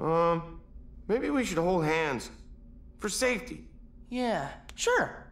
Um, maybe we should hold hands. For safety. Yeah, sure.